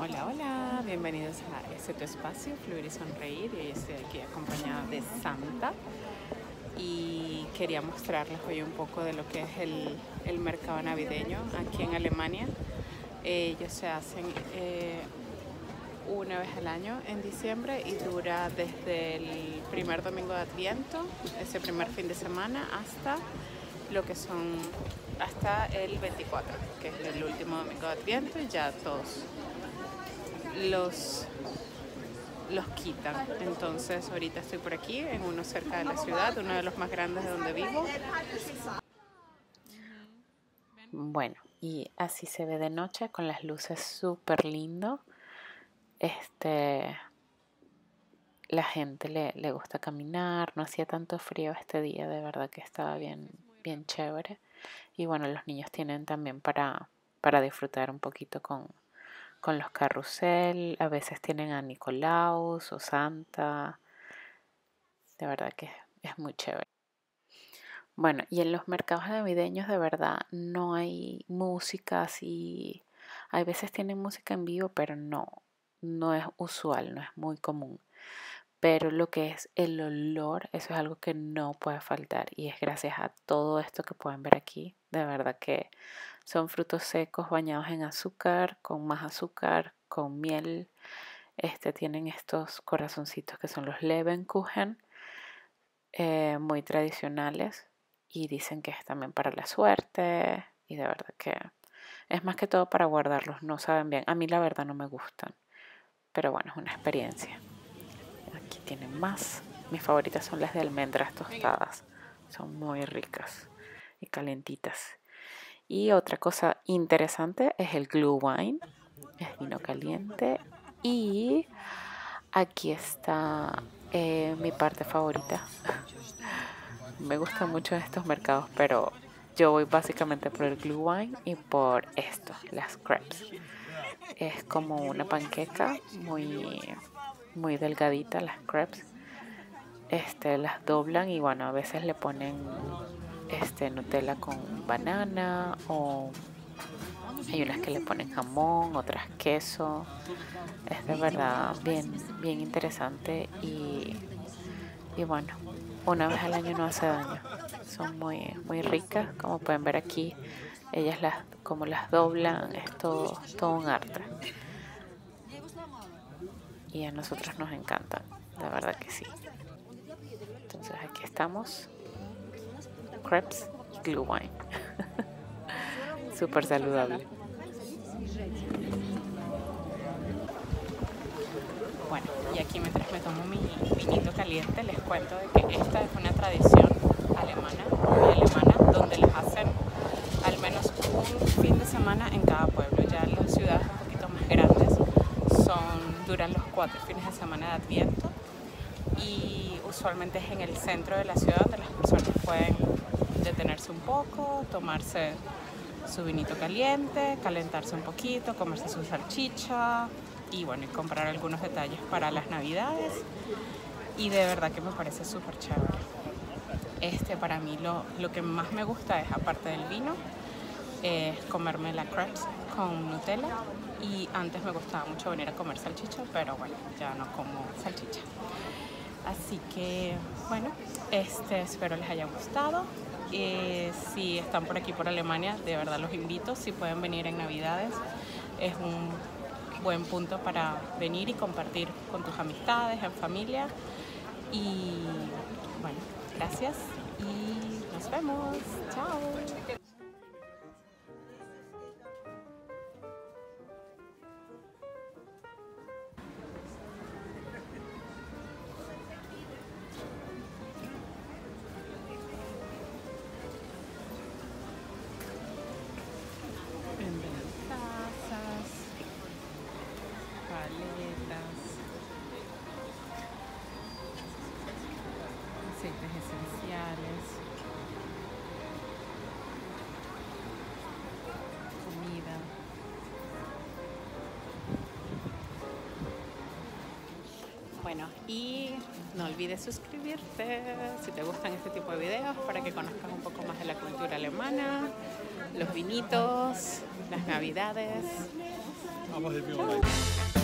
Hola, hola, bienvenidos a este tu espacio, Fluir y Sonreír. Hoy estoy aquí acompañada de Santa y quería mostrarles hoy un poco de lo que es el, mercado navideño aquí en Alemania. Ellos se hacen eh, una vez al año en diciembre y dura desde el primer domingo de Adviento, ese primer fin de semana, hasta lo que son hasta el 24, que es el último domingo de Adviento y ya todos los los quitan. Entonces ahorita estoy por aquí, en uno cerca de la ciudad, uno de los más grandes de donde vivo. Bueno, y así se ve de noche con las luces súper lindo. Este, la gente le, le, gusta caminar, no hacía tanto frío este día, de verdad que estaba bien, bien chévere. Y bueno, los niños tienen también para, para disfrutar un poquito con, con los carrusel, a veces tienen a Nicolaus o Santa. De verdad que es muy chévere. Bueno, y en los mercados navideños de verdad no hay música así. Hay veces tienen música en vivo, pero no, no es usual, no es muy común. Pero lo que es el olor, eso es algo que no puede faltar. Y es gracias a todo esto que pueden ver aquí. De verdad que son frutos secos bañados en azúcar, con más azúcar, con miel. Este, tienen estos corazoncitos que son los Lebenkuchen, eh, muy tradicionales. Y dicen que es también para la suerte. Y de verdad que es más que todo para guardarlos. No saben bien. A mí la verdad no me gustan. Pero bueno, es una experiencia. Aquí tienen más. Mis favoritas son las de almendras tostadas. Son muy ricas y calentitas. Y otra cosa interesante es el glue wine, es vino caliente. Y aquí está eh, mi parte favorita. Me gustan mucho estos mercados, pero yo voy básicamente por el glue wine y por esto, las crepes. Es como una panqueca muy, muy delgadita, las crepes. Este, las doblan y bueno, a veces le ponen este Nutella con banana o hay unas que le ponen jamón, otras queso. Es de verdad bien, bien interesante y, y bueno, una vez al año no hace daño. Son muy, muy ricas, como pueden ver aquí. Ellas las, como las doblan, es todo, todo un arte. Y a nosotros nos encantan, la verdad que sí. Entonces aquí estamos crepes y glue wine. Súper saludable. Bueno, y aquí mientras me tomo mi vinito caliente les cuento de que esta es una tradición alemana, muy alemana, donde les hacen al menos un fin de semana en cada pueblo. Ya en las ciudades un poquito más grandes son, duran los cuatro fines de semana de Adviento y usualmente es en el centro de la ciudad donde las personas pueden detenerse un poco, tomarse su vinito caliente, calentarse un poquito, comerse su salchicha y bueno, y comprar algunos detalles para las navidades y de verdad que me parece súper chévere. Este para mí lo, lo, que más me gusta es aparte del vino, es comerme la crepes con Nutella y antes me gustaba mucho venir a comer salchicha, pero bueno, ya no como salchicha. Así que bueno, este, espero les haya gustado. Eh, si están por aquí por Alemania, de verdad los invito, si pueden venir en Navidades, es un buen punto para venir y compartir con tus amistades, en familia. Y bueno, gracias y nos vemos. Chao. Esenciales, comida. Bueno, y no olvides suscribirte si te gustan este tipo de videos para que conozcas un poco más de la cultura alemana, los vinitos, las navidades. Vamos a ir